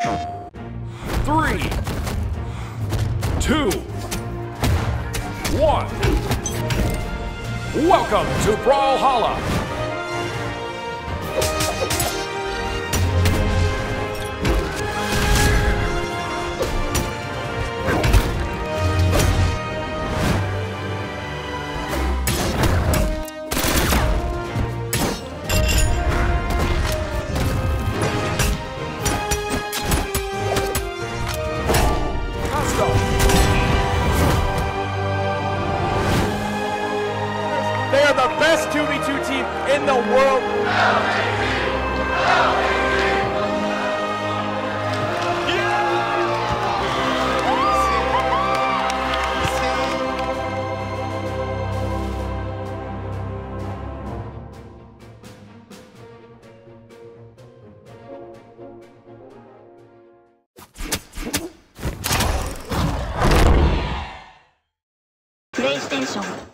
Three, two, one. Welcome to Brawlhalla. They are the best 2v2 team in the world. PlayStation